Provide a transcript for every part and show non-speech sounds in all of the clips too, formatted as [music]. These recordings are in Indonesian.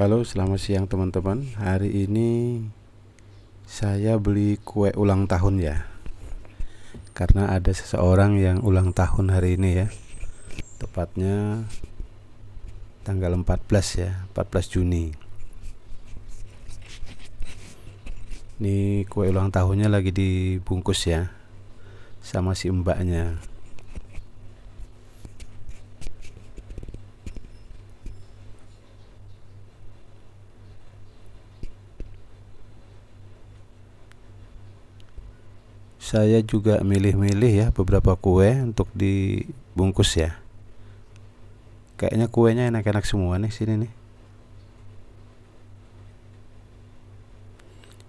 Halo, selamat siang teman-teman. Hari ini saya beli kue ulang tahun ya. Karena ada seseorang yang ulang tahun hari ini ya. Tepatnya tanggal 14 ya, 14 Juni. Ini kue ulang tahunnya lagi dibungkus ya. Sama si mbaknya. Saya juga milih-milih ya beberapa kue untuk dibungkus ya. Kayaknya kuenya enak-enak semua nih sini nih.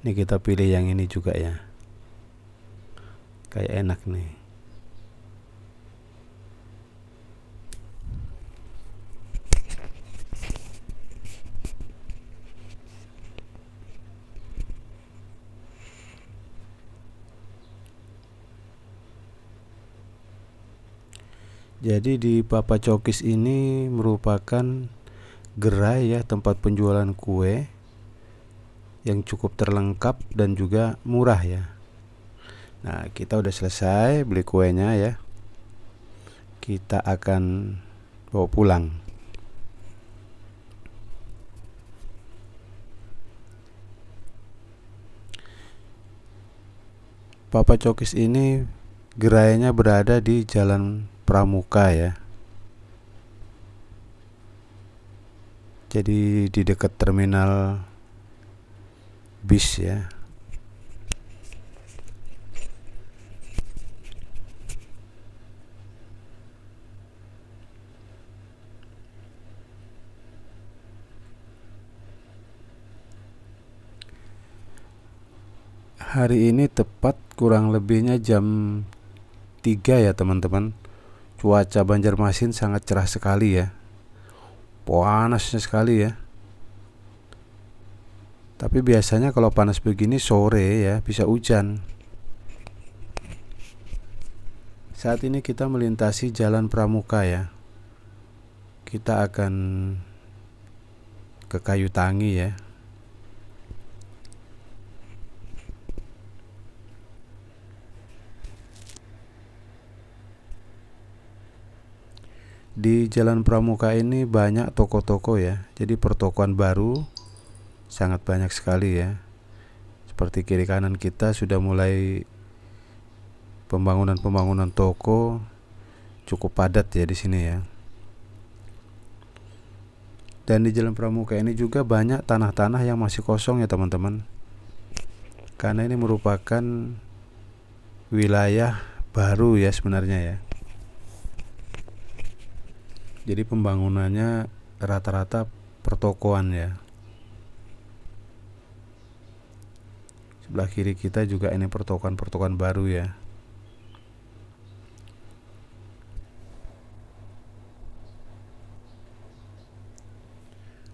Ini kita pilih yang ini juga ya. Kayak enak nih Jadi di Papa Cokis ini merupakan gerai ya tempat penjualan kue yang cukup terlengkap dan juga murah ya. Nah, kita udah selesai beli kuenya ya. Kita akan bawa pulang. Papa Cokis ini gerainya berada di Jalan Pramuka ya. Jadi di dekat terminal bis ya. Hari ini tepat kurang lebihnya jam 3 ya teman-teman Cuaca Banjarmasin sangat cerah sekali ya. Panasnya sekali ya. Tapi biasanya kalau panas begini sore ya bisa hujan. Saat ini kita melintasi Jalan Pramuka ya. Kita akan ke Kayu Tangi ya. Di Jalan Pramuka ini banyak toko-toko ya. Jadi pertokoan baru sangat banyak sekali ya. Seperti kiri kanan kita sudah mulai pembangunan-pembangunan toko cukup padat ya di sini ya. Dan di Jalan Pramuka ini juga banyak tanah-tanah yang masih kosong ya teman-teman. Karena ini merupakan wilayah baru ya sebenarnya ya jadi pembangunannya rata-rata pertokoan ya sebelah kiri kita juga ini pertokoan-pertokoan baru ya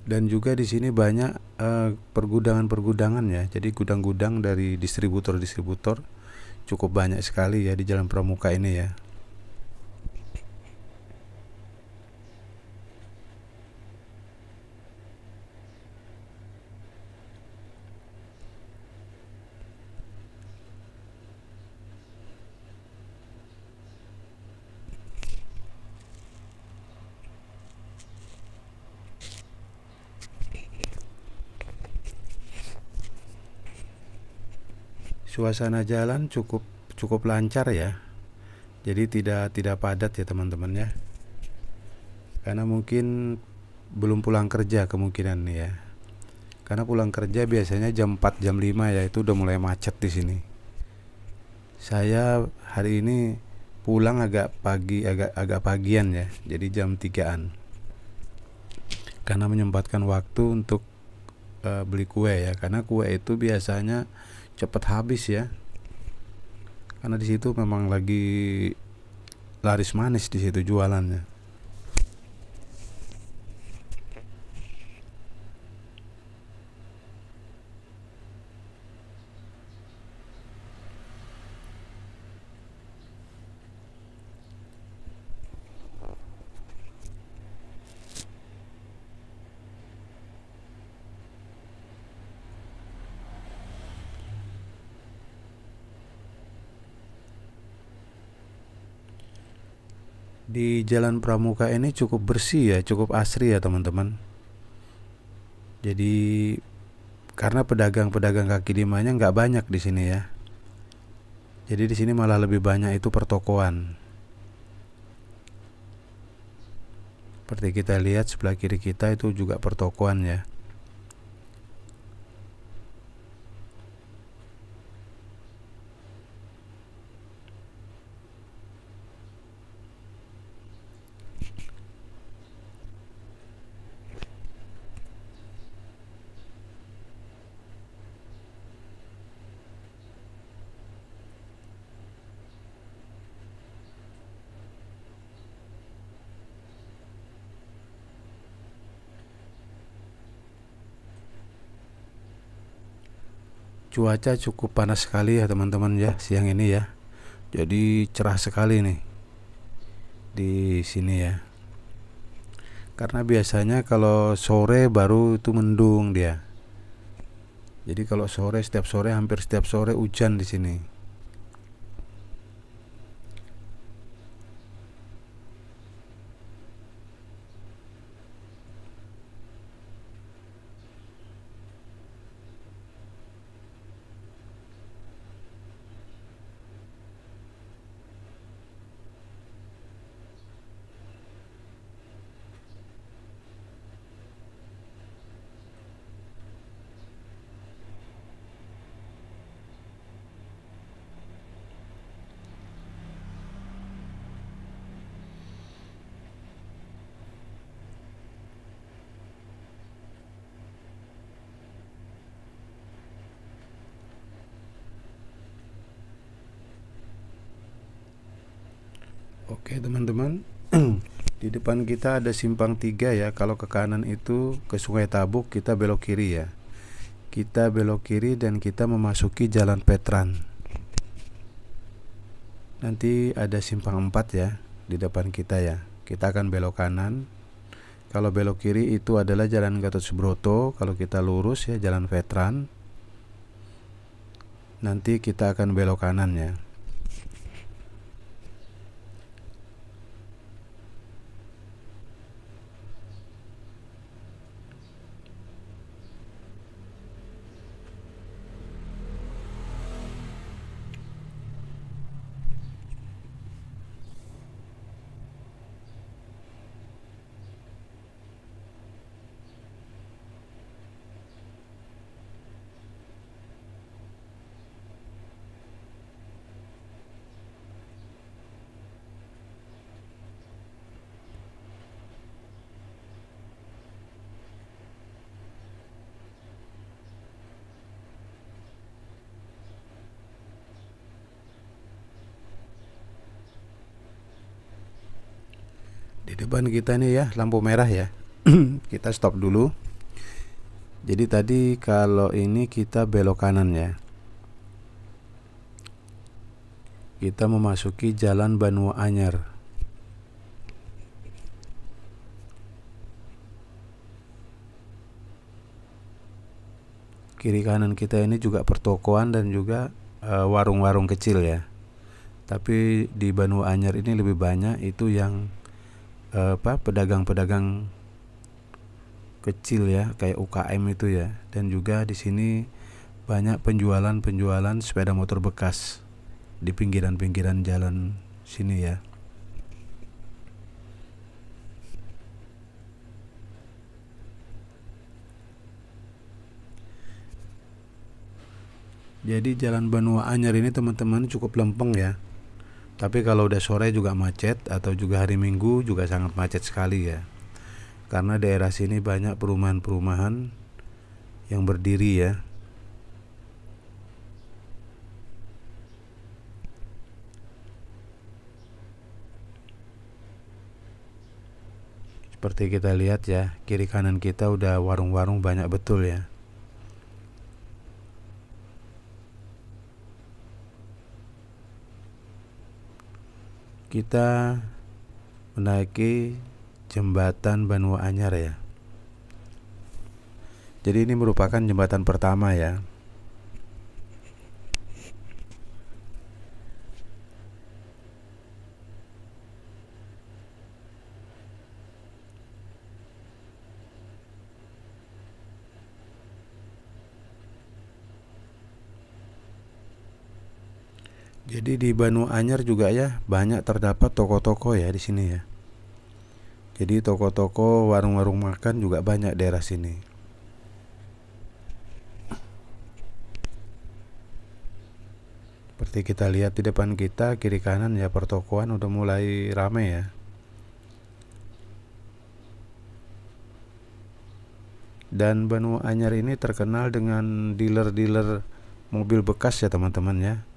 dan juga di sini banyak uh, pergudangan-pergudangan ya. Jadi gudang-gudang dari distributor-distributor cukup banyak sekali ya di Jalan Pramuka ini ya. Suasana jalan cukup cukup lancar ya. Jadi tidak tidak padat ya teman-teman ya. Karena mungkin belum pulang kerja kemungkinan ya. Karena pulang kerja biasanya jam 4 jam 5 ya itu udah mulai macet di sini. Saya hari ini pulang agak pagi agak agak pagian ya jadi jam 3an karena menyempatkan waktu untuk uh, beli kue ya. Karena kue itu biasanya cepat habis ya. Karena di situ memang lagi laris manis di situ jualannya Di Jalan Pramuka ini cukup bersih ya, cukup asri ya teman-teman. Jadi karena pedagang-pedagang kaki limanya nggak banyak di sini ya. Jadi di sini malah lebih banyak itu pertokoan. Seperti kita lihat sebelah kiri kita itu juga pertokoan ya. Cuaca cukup panas sekali ya teman-teman ya siang ini ya. Jadi cerah sekali nih di sini ya. Karena biasanya kalau sore baru itu mendung dia. Jadi kalau sore setiap sore hampir setiap sore hujan di sini. Oke teman-teman. [clears throat] Di depan kita ada simpang tiga ya. Kalau ke kanan itu ke sungai Tabuk kita belok kiri ya. Kita belok kiri dan kita memasuki jalan Petran. Nanti ada simpang empat ya Di depan kita ya. Kita akan belok kanan. Kalau belok kiri itu adalah jalan Gatot Subroto. Kalau kita lurus ya jalan Petran. Nanti kita akan belok kanan ya di depan kita nih ya lampu merah ya. [clears throat] Kita stop dulu. Jadi tadi kalau ini kita belok kanan ya. Kita memasuki jalan Banua Anyar. Kiri kanan kita ini juga pertokoan dan juga eh, warung-warung uh, kecil ya. Tapi di Banua Anyar ini lebih banyak itu yang apa pedagang-pedagang kecil ya kayak UKM itu ya dan juga di sini banyak penjualan-penjualan sepeda motor bekas di pinggiran-pinggiran jalan sini ya. Jadi jalan Banua Anyar ini teman-teman cukup lempeng ya. Tapi kalau udah sore juga macet atau juga hari Minggu juga sangat macet sekali ya. Karena daerah sini banyak perumahan-perumahan yang berdiri ya. Seperti kita lihat ya, kiri kanan kita udah warung-warung banyak betul ya. Kita menaiki jembatan Banua Anyar ya. Jadi ini merupakan jembatan pertama ya. Jadi di Banu Anyar juga ya banyak terdapat toko-toko ya di sini ya. Jadi toko-toko, warung-warung makan juga banyak daerah sini. Seperti kita lihat di depan kita kiri kanan ya pertokoan udah mulai rame ya. Dan Banu Anyar ini terkenal dengan dealer-dealer mobil bekas ya teman-teman ya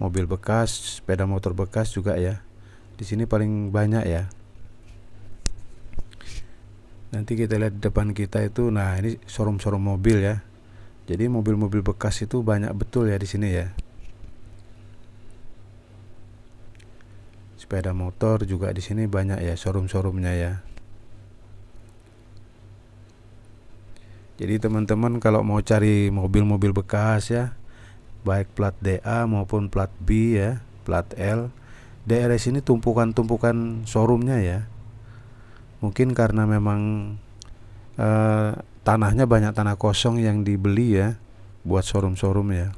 mobil bekas, sepeda motor bekas juga ya. Di sini paling banyak ya. Nanti kita lihat depan kita itu, nah ini showroom-showroom mobil ya. Jadi mobil-mobil bekas itu banyak betul ya di sini ya. Sepeda motor juga di sini banyak ya showroom-showroomnya ya. Jadi teman-teman kalau mau cari mobil-mobil bekas ya, baik plat DA maupun plat B ya, plat L. Daerah sini tumpukan-tumpukan showroomnya ya. Mungkin karena memang eh, tanahnya banyak tanah kosong yang dibeli ya buat showroom-showroom ya.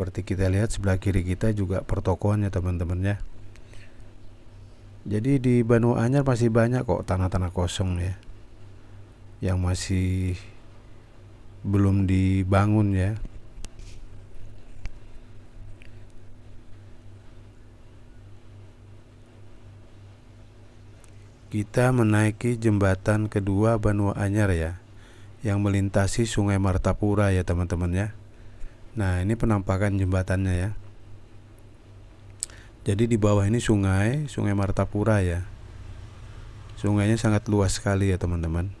Seperti kita lihat sebelah kiri kita juga pertokoan ya teman-teman ya. Jadi di Banu Anyar masih banyak kok tanah-tanah kosong ya. Yang masih belum dibangun ya. Kita menaiki jembatan kedua Banu Anyar ya yang melintasi Sungai Martapura ya teman-teman ya. Nah, ini penampakan jembatannya ya. Jadi di bawah ini sungai, Sungai Martapura ya. Sungainya sangat luas sekali ya, teman-teman.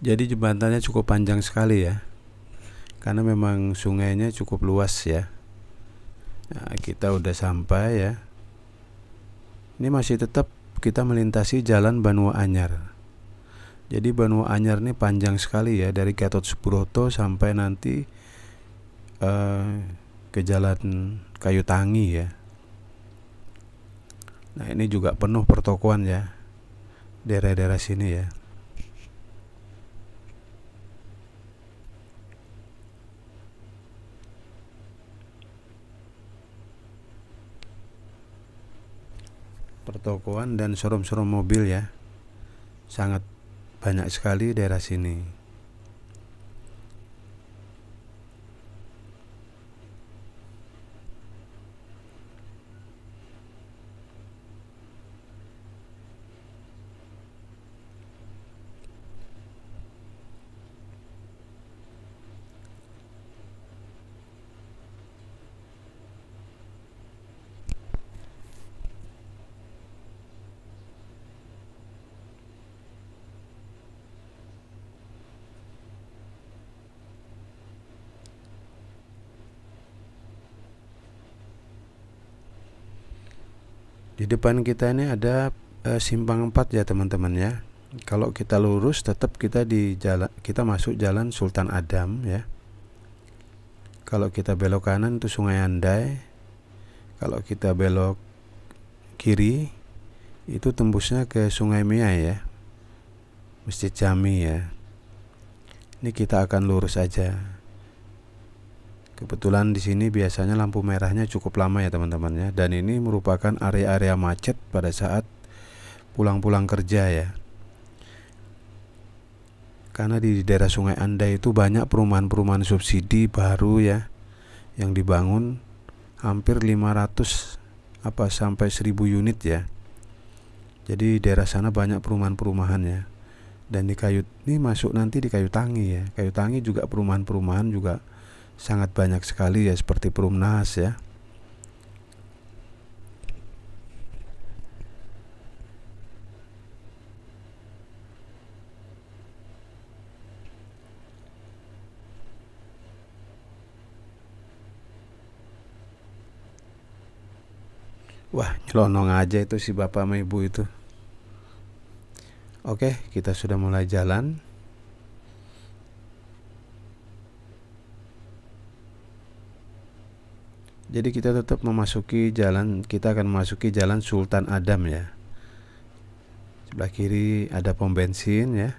Jadi jembatannya cukup panjang sekali ya. Karena memang sungainya cukup luas ya. Nah, kita udah sampai ya. Ini masih tetap kita melintasi jalan Banua Anyar. Jadi Banua Anyar ini panjang sekali ya dari Gatot Subroto sampai nanti uh, ke jalan Kayu Tangi ya. Nah ini juga penuh pertokoan ya daerah-daerah sini ya. Pertokoan dan showroom-showroom mobil ya. Sangat banyak sekali daerah sini Di depan kita ini ada e, simpang 4 ya teman-teman ya. Kalau kita lurus tetap kita di jalan kita masuk jalan Sultan Adam ya. Kalau kita belok kanan itu Sungai Andai. Kalau kita belok kiri itu tembusnya ke Sungai Mia ya. Masjid Jami ya. Ini kita akan lurus aja. Kebetulan di sini biasanya lampu merahnya cukup lama ya teman-teman ya dan ini merupakan area-area macet pada saat pulang-pulang kerja ya. Karena di daerah Sungai Andai itu banyak perumahan-perumahan subsidi baru ya yang dibangun hampir 500 apa sampai 1000 unit ya. Jadi daerah sana banyak perumahan-perumahan ya. dan di kayu ini masuk nanti di kayu tangi ya kayu tangi juga perumahan-perumahan juga sangat banyak sekali ya seperti perumnas ya Wah, nyelonong aja itu si bapak sama ibu itu. Oke, kita sudah mulai jalan. Jadi kita tetap memasuki jalan, kita akan memasuki jalan Sultan Adam ya. Sebelah kiri ada pom bensin ya.